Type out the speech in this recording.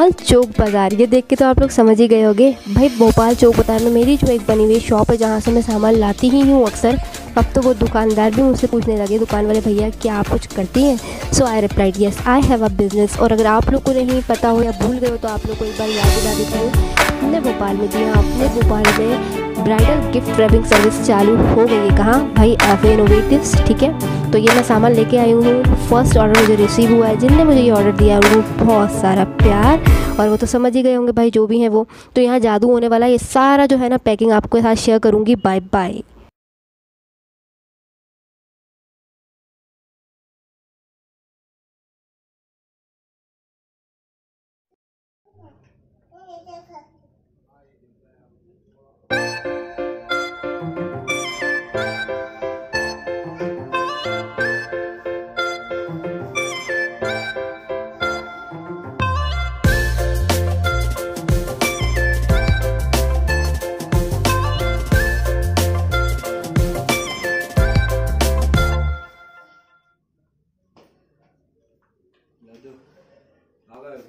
भोपाल चौक बाज़ार। ये देख के तो आप लोग समझ ही गए होंगे। भाई भोपाल चौक बाज़ार में मेरी जो एक बनी हुई शॉप है, जहाँ से मैं सामान लाती ही हूँ अक्सर, अब तो वो दुकानदार भी मुझसे पूछने लगे, दुकान वाले भैया, क्या आप कुछ करती हैं? So I replied yes I have a business और अगर आप लोग को नहीं पता हो या भूल गए हो तो आप लोग को एक बार याद दिला देती हूँ। हमने भोपाल में दिया अपने भोपाल में ब्राइडल गिफ्ट रैपिंग सर्विस चालू हो गई है। कहाँ? भाई एफ़ इनोवेटिव्स ठीक है? तो ये मैं सामान लेके आई हूँ। फ़र्स्ट ऑर्डर मुझे रिसीव हुआ है। जिनने मुझे ये ऑर्डर दिया है, उनको बहुत सारा प्यार। और वो तो समझ ही गए होंगे भाई, जो भी हैं वो। तो यहाँ जादू होने वाला है। ये सारा जो है ना पैकिंग आपके साथ शेयर करूँगी। Bye bye 那就拿个